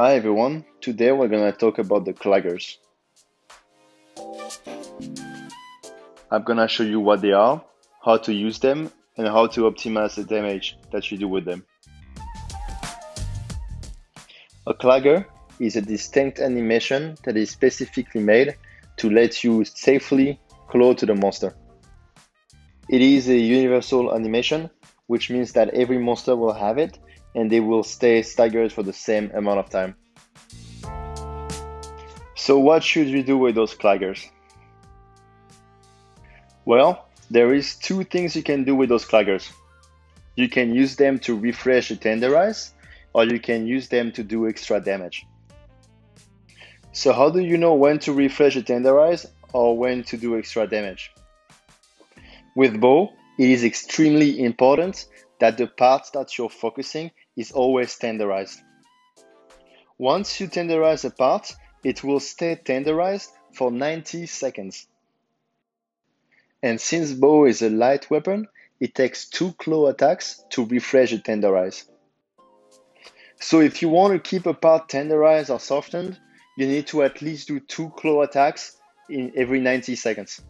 Hi everyone, today we're gonna talk about the claggers. I'm gonna show you what they are, how to use them, and how to optimize the damage that you do with them. A clagger is a distinct animation that is specifically made to let you safely claw to the monster. It is a universal animation, which means that every monster will have it and they will stay staggered for the same amount of time. So what should you do with those claggers? Well, there is two things you can do with those claggers. You can use them to refresh the tenderize, or you can use them to do extra damage. So how do you know when to refresh the tenderize or when to do extra damage? With bow, it is extremely important that the part that you're focusing is always tenderized. Once you tenderize a part, it will stay tenderized for 90 seconds. And since bow is a light weapon, it takes two claw attacks to refresh the tenderize. So if you want to keep a part tenderized or softened, you need to at least do two claw attacks in every 90 seconds.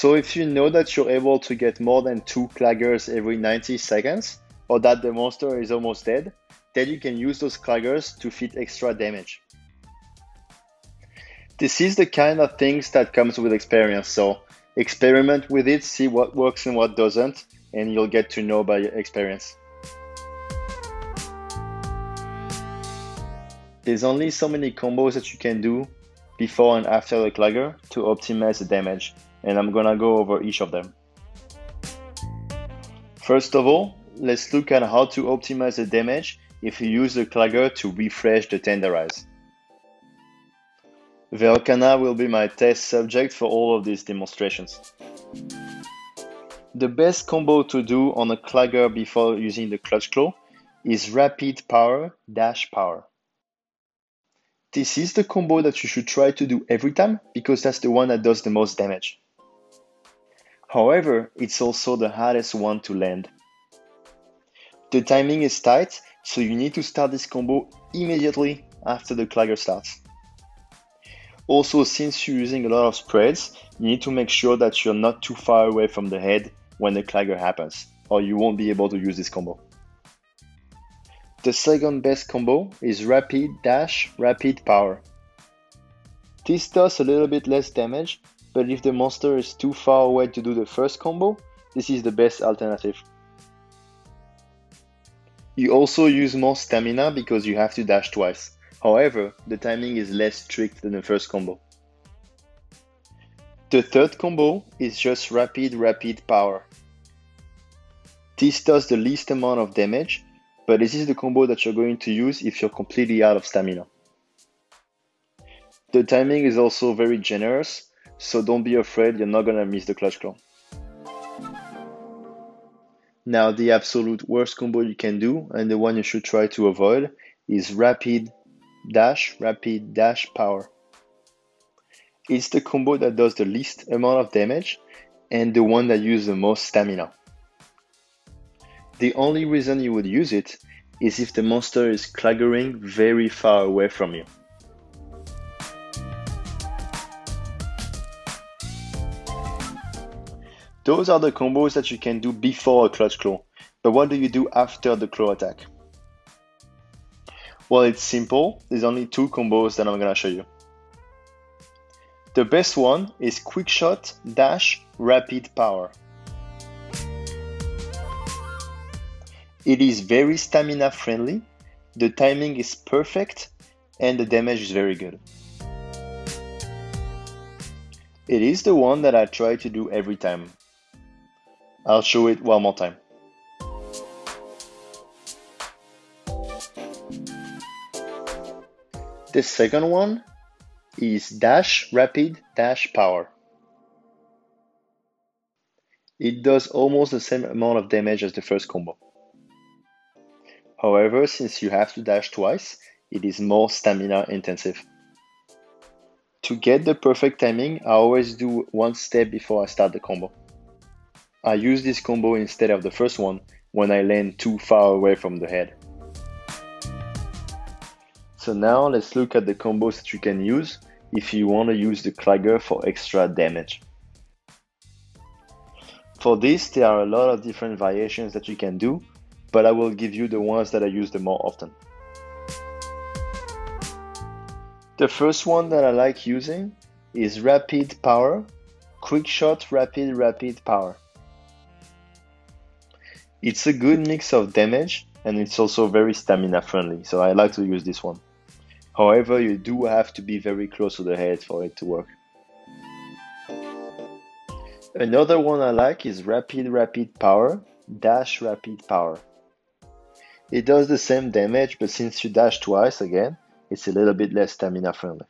So if you know that you're able to get more than two claggers every 90 seconds, or that the monster is almost dead, then you can use those claggers to fit extra damage. This is the kind of things that comes with experience, so experiment with it, see what works and what doesn't, and you'll get to know by experience. There's only so many combos that you can do before and after the clagger to optimize the damage and I'm gonna go over each of them. First of all, let's look at how to optimize the damage if you use the clagger to refresh the tenderize. Velkhana will be my test subject for all of these demonstrations. The best combo to do on a clagger before using the clutch claw is rapid power dash power. This is the combo that you should try to do every time because that's the one that does the most damage. However, it's also the hardest one to land. The timing is tight, so you need to start this combo immediately after the clagger starts. Also, since you're using a lot of spreads, you need to make sure that you're not too far away from the head when the clagger happens, or you won't be able to use this combo. The second best combo is Rapid Dash Rapid Power. This does a little bit less damage, but if the monster is too far away to do the first combo, this is the best alternative. You also use more stamina because you have to dash twice. However, the timing is less strict than the first combo. The third combo is just rapid rapid power. This does the least amount of damage, but this is the combo that you're going to use if you're completely out of stamina. The timing is also very generous, so don't be afraid, you're not gonna miss the clutch claw. Now the absolute worst combo you can do, and the one you should try to avoid, is rapid dash, rapid dash power. It's the combo that does the least amount of damage and the one that uses the most stamina. The only reason you would use it is if the monster is claggering very far away from you. Those are the combos that you can do before a clutch claw. But what do you do after the claw attack? Well, it's simple. There's only two combos that I'm gonna show you. The best one is quick shot dash rapid power. It is very stamina friendly, the timing is perfect, and the damage is very good. It is the one that I try to do every time. I'll show it one more time. The second one is dash rapid dash power. It does almost the same amount of damage as the first combo. However, since you have to dash twice, it is more stamina intensive. To get the perfect timing, I always do one step before I start the combo. I use this combo instead of the first one when I land too far away from the head. So now let's look at the combos that you can use if you want to use the Clagger for extra damage. For this, there are a lot of different variations that you can do, but I will give you the ones that I use the more often. The first one that I like using is Rapid Power, Quick Shot Rapid Rapid Power. It's a good mix of damage and it's also very stamina friendly, so I like to use this one. However, you do have to be very close to the head for it to work. Another one I like is Rapid Rapid Power, Dash Rapid Power. It does the same damage, but since you dash twice again, it's a little bit less stamina friendly.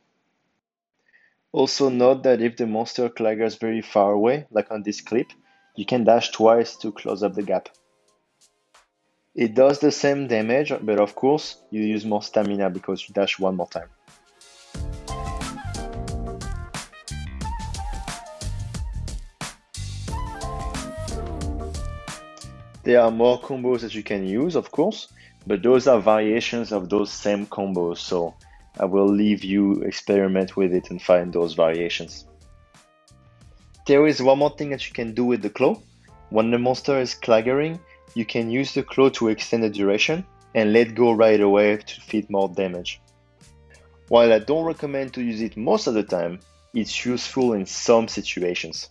Also note that if the monster claggers very far away, like on this clip, you can dash twice to close up the gap. It does the same damage, but of course, you use more stamina because you dash one more time. There are more combos that you can use, of course, but those are variations of those same combos, so I will leave you experiment with it and find those variations. There is one more thing that you can do with the claw. When the monster is claggering, you can use the claw to extend the duration and let go right away to feed more damage. While I don't recommend to use it most of the time, it's useful in some situations.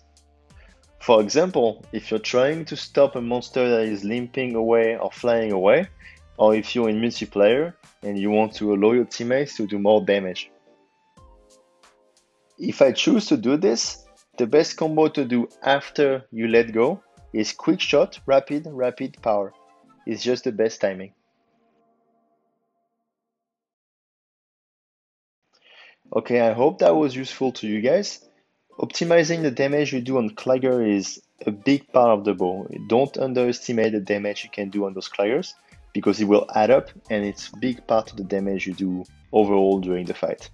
For example, if you're trying to stop a monster that is limping away or flying away, or if you're in multiplayer and you want to allow your teammates to do more damage. If I choose to do this, the best combo to do after you let go is quick shot, rapid, rapid power. It's just the best timing. Okay, I hope that was useful to you guys. Optimizing the damage you do on Clagger is a big part of the bow. Don't underestimate the damage you can do on those Claggers because it will add up and it's a big part of the damage you do overall during the fight.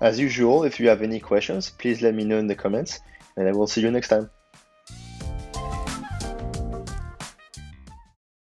As usual, if you have any questions, please let me know in the comments and I will see you next time.